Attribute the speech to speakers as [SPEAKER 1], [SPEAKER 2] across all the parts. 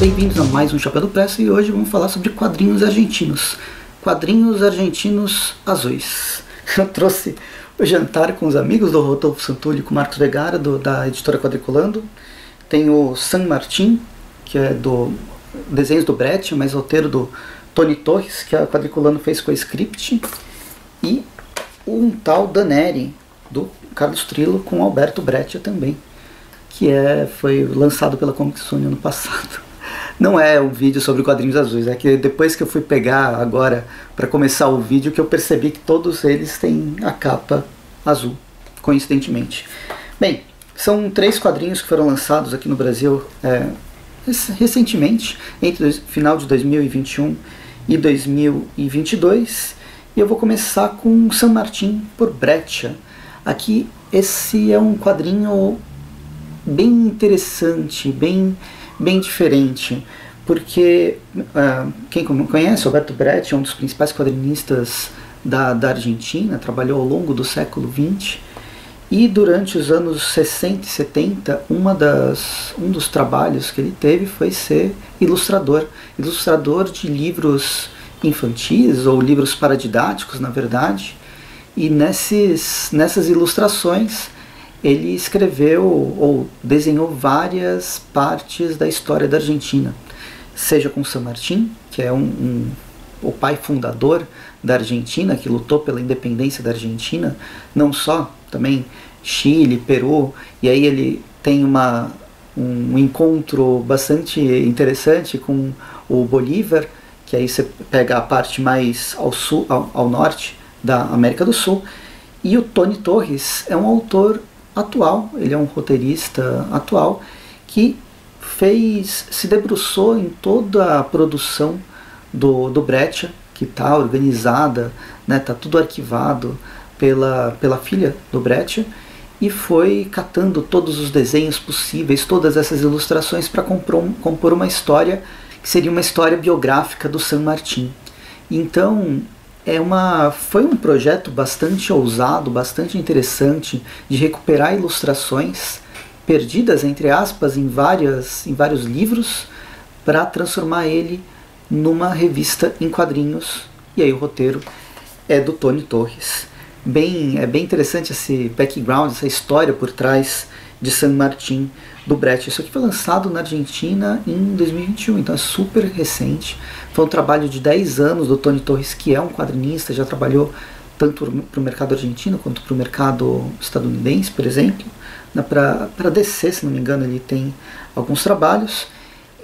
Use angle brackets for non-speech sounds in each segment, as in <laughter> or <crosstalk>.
[SPEAKER 1] bem-vindos a mais um Chapéu do Pressa e hoje vamos falar sobre quadrinhos argentinos. Quadrinhos argentinos azuis. <laughs> Eu trouxe o jantar com os amigos do Rodolfo Santulli com o Marcos Vegara, do, da editora Quadriculando. Tem o San Martin, que é do desenhos do Brett, mas roteiro do Tony Torres, que a Quadriculando fez com a Script. E um tal Daneri, do Carlos Trillo, com Alberto Breccia também, que é, foi lançado pela Comic Zone ano passado. Não é um vídeo sobre quadrinhos azuis, é que depois que eu fui pegar agora para começar o vídeo que eu percebi que todos eles têm a capa azul, coincidentemente. Bem, são três quadrinhos que foram lançados aqui no Brasil é, recentemente, entre final de 2021 e 2022. E eu vou começar com San Martin por Breccia. Aqui esse é um quadrinho bem interessante, bem bem diferente, porque uh, quem conhece, Roberto Brecht é um dos principais quadrinistas da, da Argentina, trabalhou ao longo do século XX, e durante os anos 60 e 70, uma das, um dos trabalhos que ele teve foi ser ilustrador, ilustrador de livros infantis ou livros paradidáticos, na verdade, e nesses, nessas ilustrações ele escreveu ou desenhou várias partes da história da Argentina, seja com San Martín, que é um, um, o pai fundador da Argentina, que lutou pela independência da Argentina, não só também Chile, Peru, e aí ele tem uma, um encontro bastante interessante com o Bolívar, que aí você pega a parte mais ao sul, ao, ao norte da América do Sul, e o Tony Torres é um autor atual, ele é um roteirista atual que fez, se debruçou em toda a produção do, do Breccia, que está organizada, está né, tá tudo arquivado pela, pela filha do Breccia, e foi catando todos os desenhos possíveis, todas essas ilustrações para compor uma história que seria uma história biográfica do San Martín. Então, é uma, foi um projeto bastante ousado, bastante interessante de recuperar ilustrações perdidas entre aspas em várias em vários livros para transformar ele numa revista em quadrinhos. E aí o roteiro é do Tony Torres. Bem, é bem interessante esse background, essa história por trás de San Martín do Brecht. Isso aqui foi lançado na Argentina em 2021, então é super recente. Foi um trabalho de 10 anos do Tony Torres, que é um quadrinista, já trabalhou tanto para o mercado argentino quanto para o mercado estadunidense, por exemplo. Para DC, se não me engano, ele tem alguns trabalhos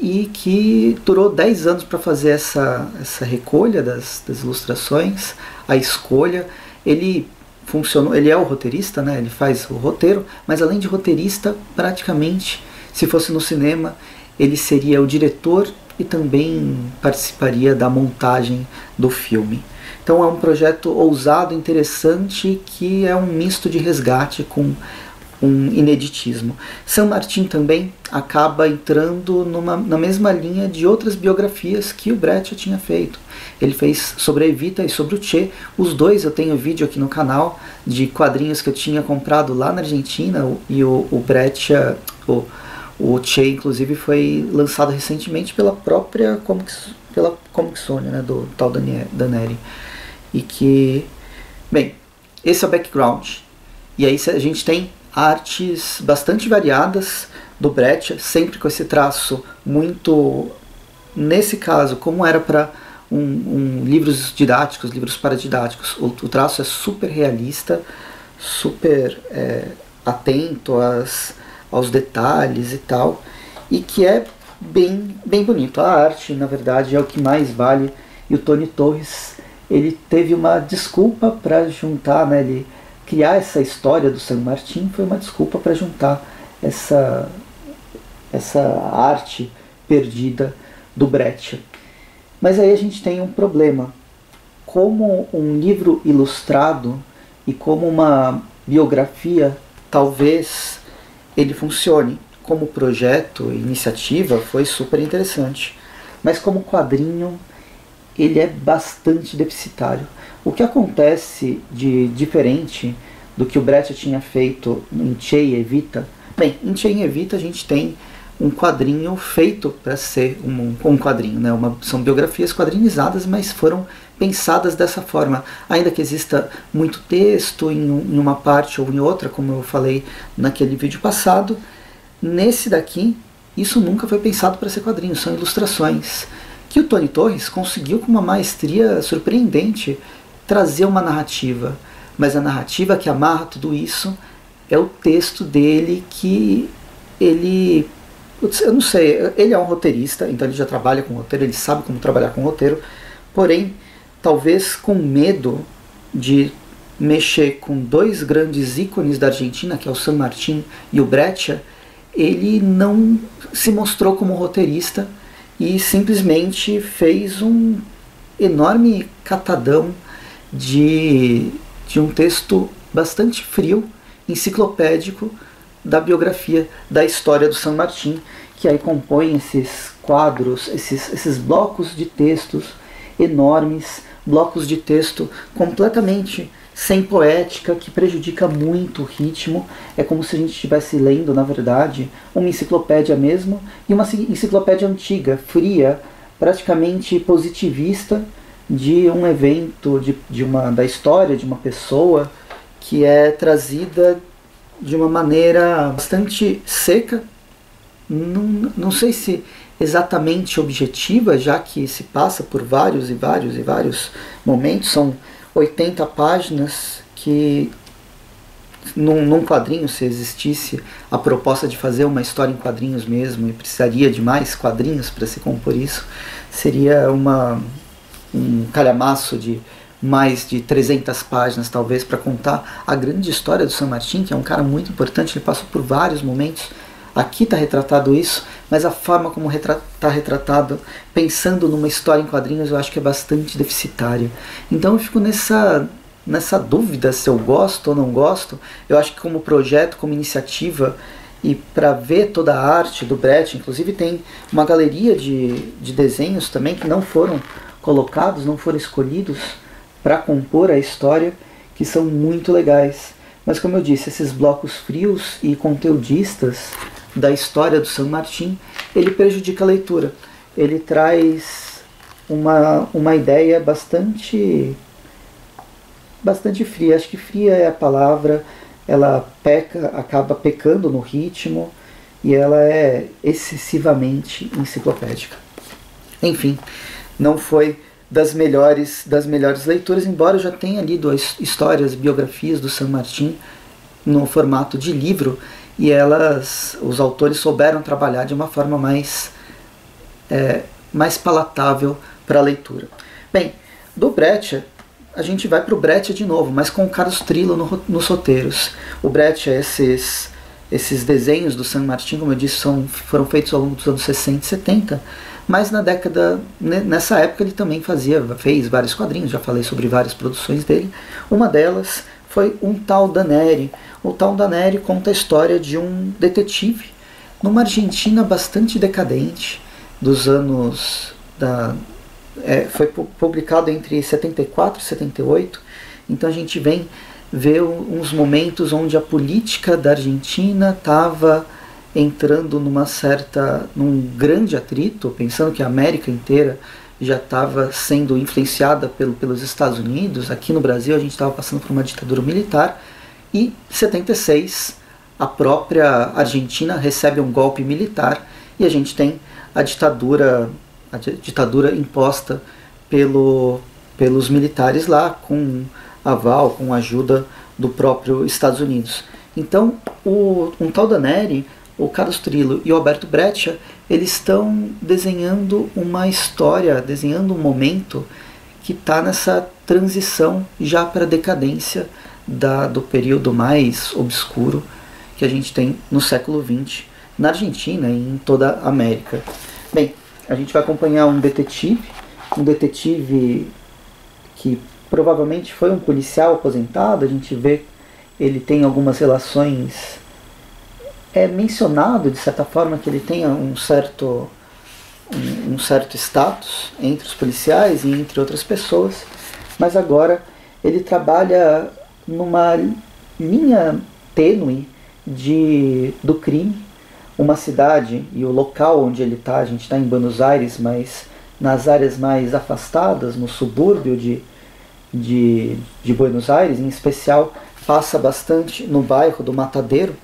[SPEAKER 1] e que durou 10 anos para fazer essa, essa recolha das, das ilustrações, a escolha. Ele funcionou, ele é o roteirista, né? Ele faz o roteiro, mas além de roteirista, praticamente, se fosse no cinema, ele seria o diretor e também participaria da montagem do filme. Então é um projeto ousado, interessante, que é um misto de resgate com um ineditismo. San Martin também acaba entrando numa, na mesma linha de outras biografias que o Brett já tinha feito. Ele fez sobre a Evita e sobre o Che. Os dois eu tenho vídeo aqui no canal de quadrinhos que eu tinha comprado lá na Argentina e o, o Brett, o, o Che, inclusive, foi lançado recentemente pela própria Comics, pela Comic Zone, né, do tal Daneri. E que, bem, esse é o background. E aí a gente tem artes bastante variadas do Brecht, sempre com esse traço muito, nesse caso, como era para um, um, livros didáticos, livros paradidáticos, o, o traço é super realista, super é, atento às, aos detalhes e tal, e que é bem, bem bonito. A arte, na verdade, é o que mais vale, e o Tony Torres ele teve uma desculpa para juntar, né, ele criar essa história do San Martín foi uma desculpa para juntar essa, essa arte perdida do Brecht. Mas aí a gente tem um problema. Como um livro ilustrado e como uma biografia, talvez ele funcione. Como projeto, iniciativa, foi super interessante. Mas como quadrinho, ele é bastante deficitário. O que acontece de diferente do que o Brecht tinha feito em Che e Evita? Bem, em Che e Evita a gente tem um quadrinho feito para ser um, um quadrinho, né? Uma, são biografias quadrinizadas, mas foram pensadas dessa forma, ainda que exista muito texto em, em uma parte ou em outra, como eu falei naquele vídeo passado, nesse daqui isso nunca foi pensado para ser quadrinho, são ilustrações que o Tony Torres conseguiu com uma maestria surpreendente trazer uma narrativa, mas a narrativa que amarra tudo isso é o texto dele que ele eu não sei, ele é um roteirista, então ele já trabalha com roteiro, ele sabe como trabalhar com roteiro, porém, talvez com medo de mexer com dois grandes ícones da Argentina, que é o San Martín e o Breccia, ele não se mostrou como roteirista e simplesmente fez um enorme catadão de, de um texto bastante frio, enciclopédico, da biografia da história do San Martín, que aí compõe esses quadros, esses, esses blocos de textos enormes, blocos de texto completamente sem poética, que prejudica muito o ritmo. É como se a gente estivesse lendo, na verdade, uma enciclopédia mesmo, e uma enciclopédia antiga, fria, praticamente positivista, de um evento, de, de uma, da história de uma pessoa que é trazida de uma maneira bastante seca, não, não sei se exatamente objetiva, já que se passa por vários e vários e vários momentos, são 80 páginas que num, num, quadrinho, se existisse a proposta de fazer uma história em quadrinhos mesmo, e precisaria de mais quadrinhos para se compor isso, seria uma, um calhamaço de mais de 300 páginas, talvez, para contar a grande história do San Martín, que é um cara muito importante, ele passou por vários momentos. Aqui está retratado isso, mas a forma como está retratado, pensando numa história em quadrinhos, eu acho que é bastante deficitária. Então eu fico nessa, nessa dúvida se eu gosto ou não gosto. Eu acho que como projeto, como iniciativa, e para ver toda a arte do Brett, inclusive tem uma galeria de, de desenhos também que não foram colocados, não foram escolhidos para compor a história que são muito legais. Mas como eu disse, esses blocos frios e conteudistas da história do San Martín, ele prejudica a leitura. Ele traz uma, uma ideia bastante bastante fria. Acho que fria é a palavra. Ela peca, acaba pecando no ritmo e ela é excessivamente enciclopédica. Enfim, não foi das melhores das melhores leituras, embora eu já tenha lido as histórias, biografias do San Martín no formato de livro e elas, os autores souberam trabalhar de uma forma mais é, mais palatável para a leitura. Bem, do Brecht a gente vai para o Brecht de novo, mas com o Carlos Trillo no, nos roteiros. O Brecht, esses esses desenhos do San Martín, como eu disse, são, foram feitos ao longo dos anos 60 e 70 mas na década, nessa época ele também fazia, fez vários quadrinhos, já falei sobre várias produções dele. Uma delas foi um tal Daneri. O tal Daneri conta a história de um detetive numa Argentina bastante decadente dos anos da é, foi publicado entre 74 e 78. Então a gente vem ver uns momentos onde a política da Argentina estava entrando numa certa, num grande atrito, pensando que a América inteira já estava sendo influenciada pelo, pelos Estados Unidos. Aqui no Brasil a gente estava passando por uma ditadura militar e 76 a própria Argentina recebe um golpe militar e a gente tem a ditadura a ditadura imposta pelo, pelos militares lá com aval, com ajuda do próprio Estados Unidos. Então, o, um tal Daneri o Carlos Trillo e o Alberto Breccia, eles estão desenhando uma história, desenhando um momento que está nessa transição já para a decadência da, do período mais obscuro que a gente tem no século XX na Argentina e em toda a América. Bem, a gente vai acompanhar um detetive, um detetive que provavelmente foi um policial aposentado, a gente vê ele tem algumas relações é mencionado de certa forma que ele tenha um certo um, um, certo status entre os policiais e entre outras pessoas, mas agora ele trabalha numa linha tênue de do crime, uma cidade e o local onde ele está, a gente está em Buenos Aires, mas nas áreas mais afastadas, no subúrbio de, de, de Buenos Aires, em especial, passa bastante no bairro do Matadeiro.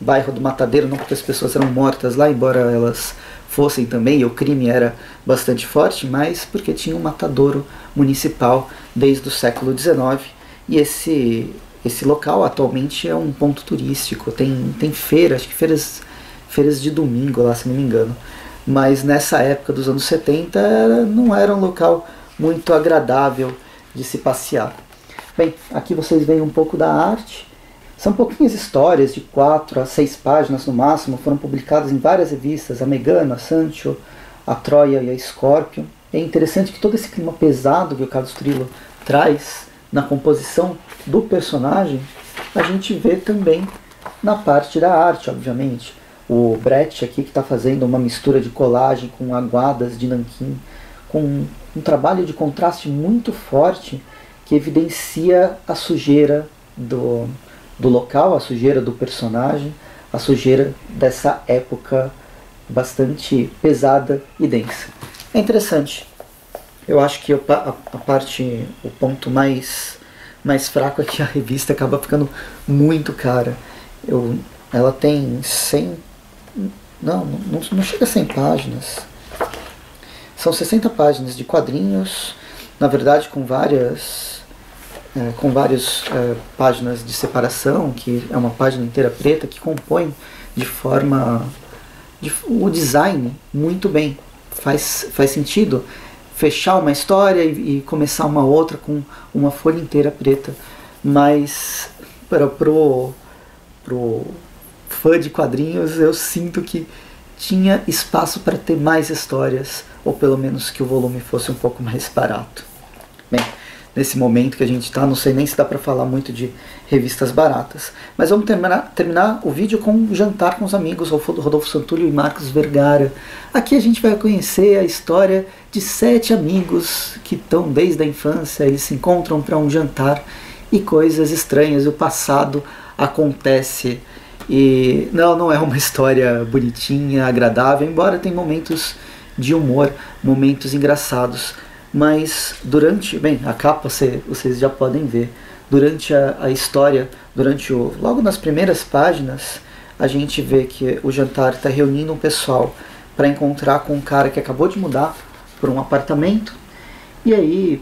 [SPEAKER 1] Bairro do Matadeiro, não porque as pessoas eram mortas lá, embora elas fossem também, e o crime era bastante forte, mas porque tinha um matadouro municipal desde o século XIX. E esse, esse local atualmente é um ponto turístico, tem, tem feiras, acho que feiras, feiras de domingo lá, se não me engano. Mas nessa época dos anos 70 era, não era um local muito agradável de se passear. Bem, aqui vocês veem um pouco da arte. São pouquinhas histórias de quatro a seis páginas no máximo, foram publicadas em várias revistas, a Megana, a Sancho, a Troia e a Scorpio. É interessante que todo esse clima pesado que o Carlos Trillo traz na composição do personagem, a gente vê também na parte da arte, obviamente. O Brett aqui que está fazendo uma mistura de colagem com aguadas de nanquim, com um trabalho de contraste muito forte que evidencia a sujeira do, do local, a sujeira do personagem, a sujeira dessa época bastante pesada e densa. É interessante. Eu acho que a, parte, o ponto mais, mais fraco é que a revista acaba ficando muito cara. Eu, ela tem 100. Não, não, não chega a 100 páginas. São 60 páginas de quadrinhos, na verdade com várias é, com várias é, páginas de separação, que é uma página inteira preta, que compõe de forma. De, o design muito bem. Faz, faz sentido fechar uma história e, e começar uma outra com uma folha inteira preta. Mas para pro, pro fã de quadrinhos eu sinto que tinha espaço para ter mais histórias, ou pelo menos que o volume fosse um pouco mais barato. Nesse momento que a gente está. Não sei nem se dá para falar muito de revistas baratas. Mas vamos terminar, terminar o vídeo com um jantar com os amigos Rodolfo Santulio e Marcos Vergara. Aqui a gente vai conhecer a história de sete amigos que estão desde a infância, eles se encontram para um jantar e coisas estranhas, o passado acontece. E não, não é uma história bonitinha, agradável, embora tenha momentos de humor, momentos engraçados mas durante, bem, a capa cê, vocês já podem ver, durante a, a história, durante o, logo nas primeiras páginas, a gente vê que o jantar está reunindo um pessoal para encontrar com um cara que acabou de mudar para um apartamento e aí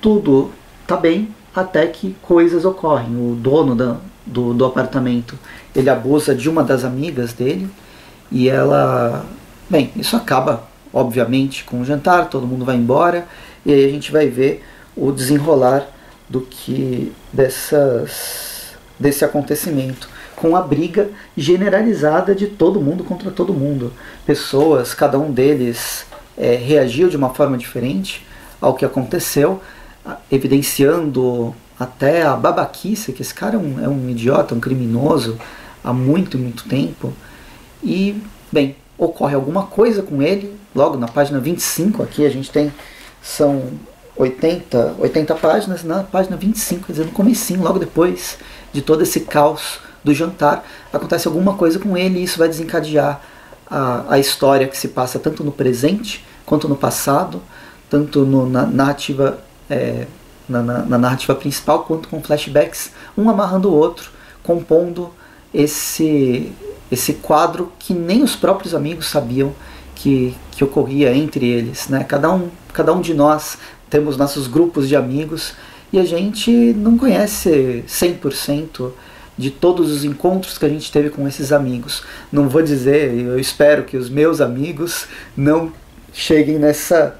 [SPEAKER 1] tudo tá bem até que coisas ocorrem. O dono da, do, do apartamento ele abusa de uma das amigas dele e ela, bem, isso acaba obviamente, com o jantar, todo mundo vai embora, e aí a gente vai ver o desenrolar do que dessas, desse acontecimento, com a briga generalizada de todo mundo contra todo mundo. Pessoas, cada um deles é, reagiu de uma forma diferente ao que aconteceu, evidenciando até a babaquice, que esse cara é um, é um idiota, um criminoso há muito, muito tempo. E, bem, ocorre alguma coisa com ele, logo na página 25 aqui a gente tem, são 80, 80 páginas, na página 25, quer dizer, no comecinho, logo depois de todo esse caos do jantar, acontece alguma coisa com ele e isso vai desencadear a, a história que se passa tanto no presente quanto no passado, tanto no, na narrativa é, na, na, na, narrativa principal quanto com flashbacks, um amarrando o outro, compondo esse esse quadro que nem os próprios amigos sabiam que, que ocorria entre eles. Né? Cada, um, cada um de nós temos nossos grupos de amigos e a gente não conhece 100% de todos os encontros que a gente teve com esses amigos. Não vou dizer, eu espero que os meus amigos não cheguem nessa,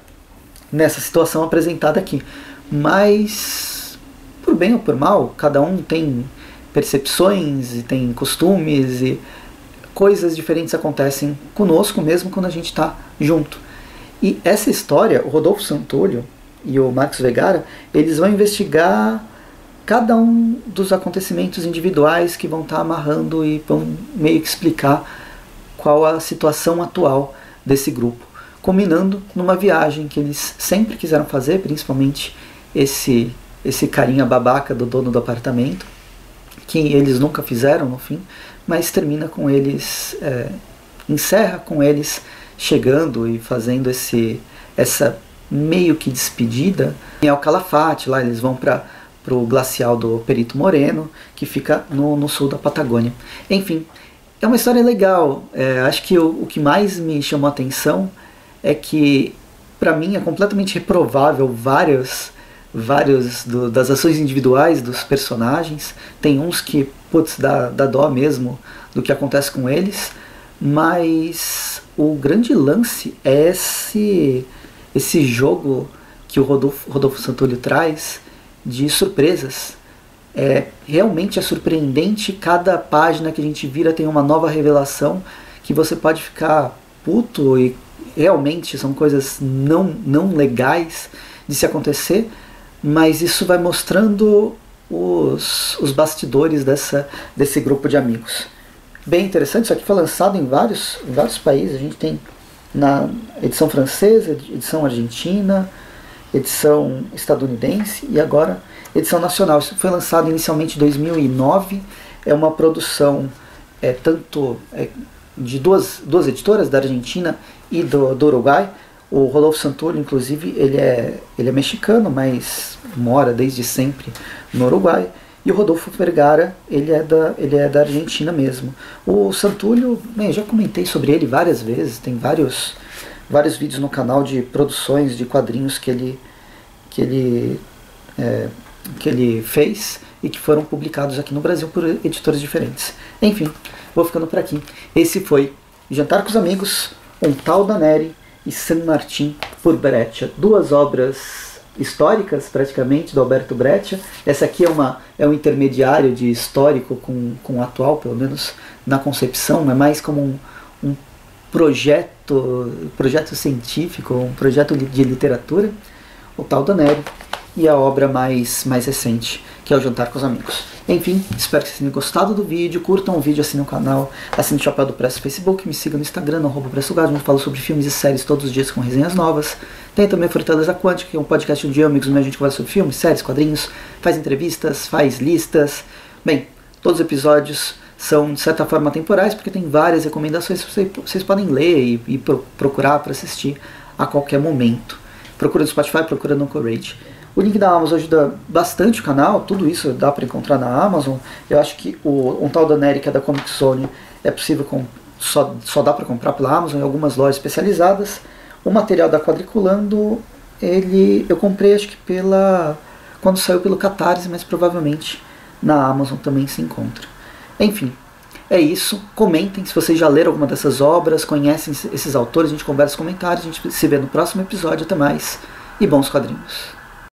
[SPEAKER 1] nessa situação apresentada aqui. Mas, por bem ou por mal, cada um tem percepções e tem costumes e coisas diferentes acontecem conosco mesmo quando a gente está junto. E essa história, o Rodolfo Santolio e o Max Vegara, eles vão investigar cada um dos acontecimentos individuais que vão estar tá amarrando e vão meio que explicar qual a situação atual desse grupo, combinando numa viagem que eles sempre quiseram fazer, principalmente esse esse carinha babaca do dono do apartamento, que eles nunca fizeram no fim, mas termina com eles, é, encerra com eles chegando e fazendo esse, essa meio que despedida em El Calafate, lá eles vão para o glacial do Perito Moreno, que fica no, no sul da Patagônia. Enfim, é uma história legal. É, acho que o, o que mais me chamou a atenção é que, para mim, é completamente reprovável várias vários do, das ações individuais dos personagens. Tem uns que, putz, dá, dá dó mesmo do que acontece com eles, mas o grande lance é esse, esse jogo que o Rodolfo, Rodolfo Santolio traz de surpresas. É, realmente é surpreendente, cada página que a gente vira tem uma nova revelação que você pode ficar puto e realmente são coisas não, não legais de se acontecer, mas isso vai mostrando os, os bastidores dessa, desse grupo de amigos. Bem interessante, isso aqui foi lançado em vários, em vários países. A gente tem na edição francesa, edição argentina, edição estadunidense e agora edição nacional. Isso foi lançado inicialmente em 2009. É uma produção é, tanto é, de duas, duas editoras, da Argentina e do, do Uruguai. O Rodolfo Santoro, inclusive, ele é, ele é mexicano, mas mora desde sempre no Uruguai. E o Rodolfo Vergara, ele é da, ele é da Argentina mesmo. O Santulho, bem, já comentei sobre ele várias vezes, tem vários, vários vídeos no canal de produções de quadrinhos que ele, que ele, é, que ele fez e que foram publicados aqui no Brasil por editores diferentes. Enfim, vou ficando por aqui. Esse foi Jantar com os Amigos, um tal da Neri, e San Martin por Breccia. Duas obras históricas, praticamente, do Alberto Breccia. Essa aqui é, uma, é um intermediário de histórico com, com o atual, pelo menos na concepção, é mais como um, um projeto, projeto científico, um projeto de literatura, o tal da Nero, e a obra mais, mais recente, que é o Jantar com os Amigos. Enfim, espero que vocês tenham gostado do vídeo, curtam o vídeo, assinem o canal, assinem o Chapéu do Preço no Facebook, me sigam no Instagram, no arroba onde falo sobre filmes e séries todos os dias com resenhas novas. Tem também Fortaleza Quântica, que é um podcast onde eu amigos meus a gente fala sobre filmes, séries, quadrinhos, faz entrevistas, faz listas. Bem, todos os episódios são de certa forma temporais, porque tem várias recomendações que vocês, vocês podem ler e, e procurar para assistir a qualquer momento. Procura no Spotify, procura no Courage. O link da Amazon ajuda bastante o canal, tudo isso dá para encontrar na Amazon. Eu acho que o, um tal da Nery, que é da Comic Zone, é possível, com, só, só dá para comprar pela Amazon em algumas lojas especializadas. O material da Quadriculando, ele eu comprei acho que pela quando saiu pelo Catarse, mas provavelmente na Amazon também se encontra. Enfim, é isso. Comentem se vocês já leram alguma dessas obras, conhecem esses autores, a gente conversa nos comentários, a gente se vê no próximo episódio. Até mais e bons quadrinhos.